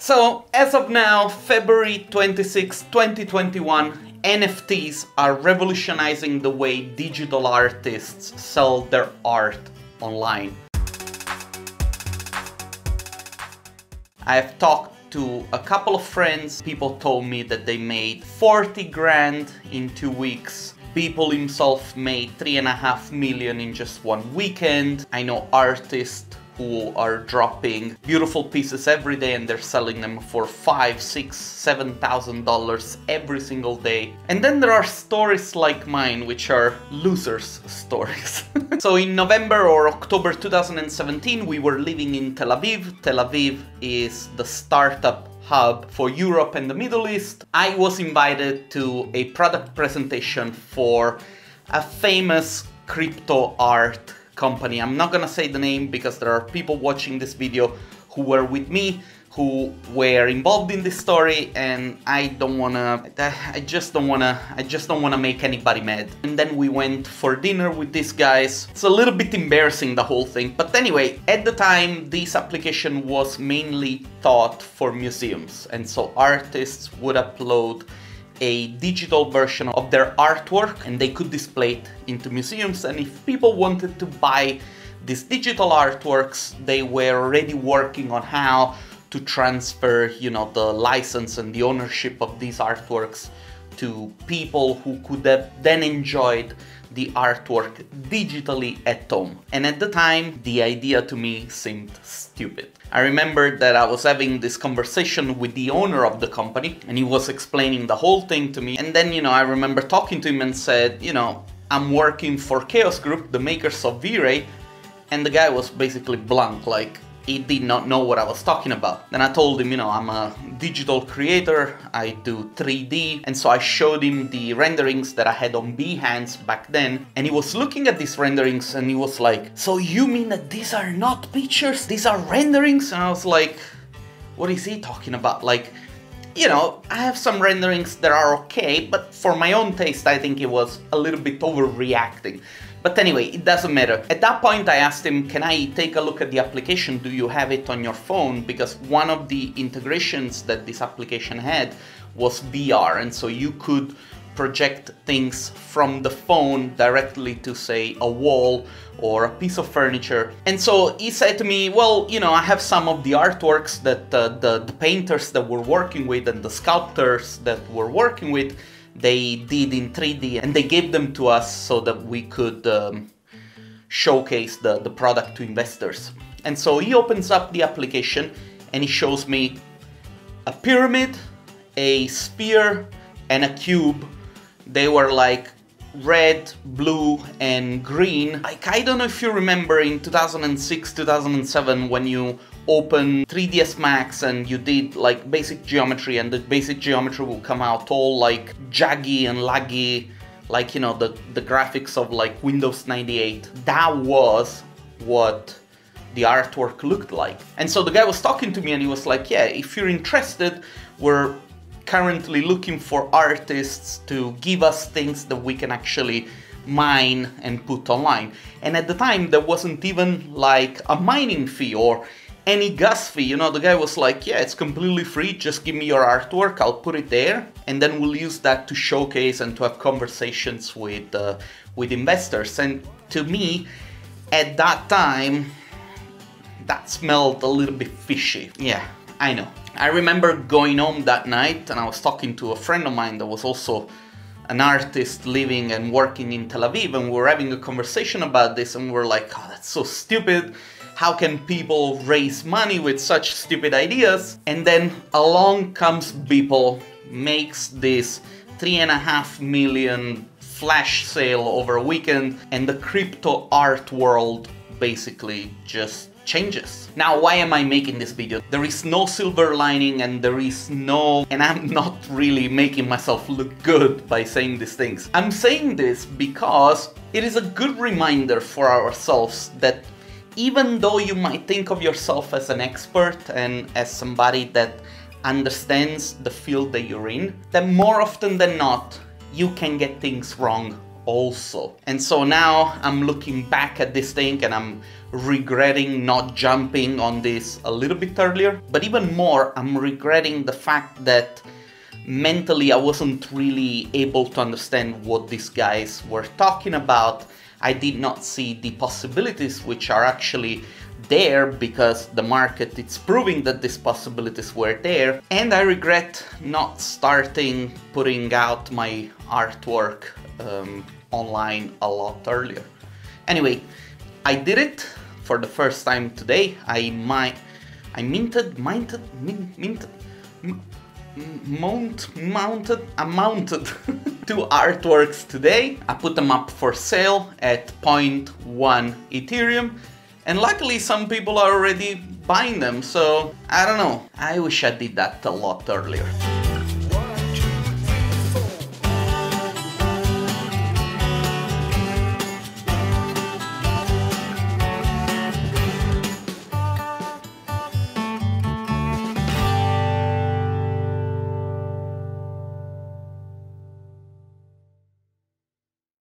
So, as of now, February 26, 2021, NFTs are revolutionizing the way digital artists sell their art online. I have talked to a couple of friends. Beeple told me that they made 40 grand in two weeks. People himself made three and a half million in just one weekend. I know artists who are dropping beautiful pieces every day and they're selling them for five, six, seven thousand dollars every single day. And then there are stories like mine, which are losers' stories. so in November or October 2017, we were living in Tel Aviv. Tel Aviv is the startup hub for Europe and the Middle East. I was invited to a product presentation for a famous crypto art company. I'm not gonna say the name because there are people watching this video who were with me who were involved in this story and I don't wanna I just don't wanna I just don't wanna make anybody mad. And then we went for dinner with these guys. It's a little bit embarrassing the whole thing. But anyway at the time this application was mainly thought for museums. And so artists would upload a digital version of their artwork and they could display it into museums. And if people wanted to buy these digital artworks they were already working on how to transfer you know the license and the ownership of these artworks to people who could have then enjoyed the artwork digitally at home. And at the time, the idea to me seemed stupid. I remember that I was having this conversation with the owner of the company and he was explaining the whole thing to me. And then, you know, I remember talking to him and said, you know, I'm working for Chaos Group, the makers of V-Ray. And the guy was basically blank, like, he did not know what I was talking about. Then I told him, you know, I'm a digital creator, I do 3D, and so I showed him the renderings that I had on Behance back then, and he was looking at these renderings and he was like, so you mean that these are not pictures, these are renderings? And I was like, what is he talking about? Like, you know, I have some renderings that are okay, but for my own taste, I think it was a little bit overreacting. But anyway, it doesn't matter. At that point I asked him, can I take a look at the application? Do you have it on your phone? Because one of the integrations that this application had was VR and so you could project things from the phone directly to say a wall or a piece of furniture. And so he said to me, well, you know, I have some of the artworks that uh, the, the painters that we're working with and the sculptors that we're working with they did in 3D and they gave them to us so that we could um, showcase the, the product to investors. And so he opens up the application and he shows me a pyramid, a sphere, and a cube. They were like red, blue, and green. Like, I don't know if you remember in 2006, 2007 when you open 3ds Max and you did like basic geometry and the basic geometry will come out all like jaggy and laggy like you know the, the graphics of like Windows 98. That was what the artwork looked like. And so the guy was talking to me and he was like, yeah, if you're interested, we're currently looking for artists to give us things that we can actually mine and put online. And at the time, there wasn't even like a mining fee or any gas fee. You know, the guy was like, yeah, it's completely free. Just give me your artwork. I'll put it there. And then we'll use that to showcase and to have conversations with, uh, with investors. And to me, at that time, that smelled a little bit fishy. Yeah, I know. I remember going home that night and I was talking to a friend of mine that was also an artist living and working in Tel Aviv and we were having a conversation about this and we were like, oh, that's so stupid how can people raise money with such stupid ideas? And then along comes Beeple, makes this three and a half million flash sale over a weekend, and the crypto art world basically just changes. Now, why am I making this video? There is no silver lining and there is no... and I'm not really making myself look good by saying these things. I'm saying this because it is a good reminder for ourselves that even though you might think of yourself as an expert and as somebody that understands the field that you're in, that more often than not, you can get things wrong also. And so now I'm looking back at this thing and I'm regretting not jumping on this a little bit earlier. But even more, I'm regretting the fact that mentally I wasn't really able to understand what these guys were talking about. I did not see the possibilities which are actually there because the market it's proving that these possibilities were there and I regret not starting putting out my artwork um, online a lot earlier. Anyway, I did it for the first time today. I might I minted, minted, min, minted, mount, mounted, I mounted two artworks today. I put them up for sale at 0.1 Ethereum and luckily some people are already buying them, so I don't know. I wish I did that a lot earlier.